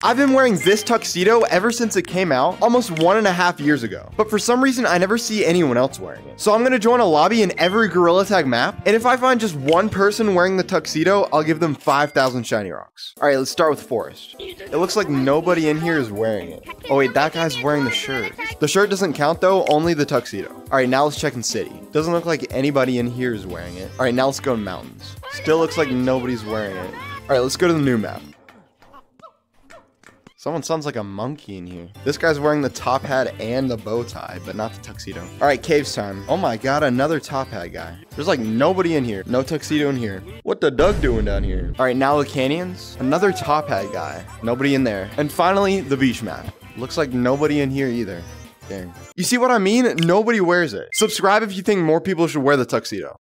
I've been wearing this tuxedo ever since it came out, almost one and a half years ago. But for some reason, I never see anyone else wearing it. So I'm gonna join a lobby in every Gorilla Tag map, and if I find just one person wearing the tuxedo, I'll give them 5,000 shiny rocks. All right, let's start with Forest. It looks like nobody in here is wearing it. Oh wait, that guy's wearing the shirt. The shirt doesn't count though, only the tuxedo. All right, now let's check in City. Doesn't look like anybody in here is wearing it. All right, now let's go to Mountains. Still looks like nobody's wearing it. All right, let's go to the new map. Someone sounds like a monkey in here. This guy's wearing the top hat and the bow tie, but not the tuxedo. All right, caves time. Oh my god, another top hat guy. There's like nobody in here. No tuxedo in here. What the Doug doing down here? All right, now the canyons. Another top hat guy. Nobody in there. And finally, the beach map. Looks like nobody in here either. Dang. You see what I mean? Nobody wears it. Subscribe if you think more people should wear the tuxedo.